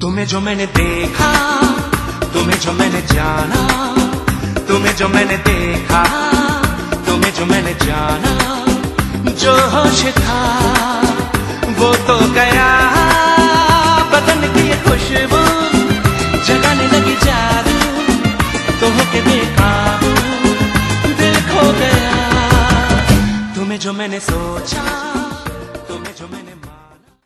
तुम्हें जो मैंने देखा, तुम्हें जो मैंने जाना, तुम्हें जो मैंने देखा, तुम्हें जो मैंने जाना, जो होश था, वो तो गया। बदन की खुशबू जगाने लगी जादू तो होके बेकाबू दिल खो गया। तुम्हें जो मैंने सोचा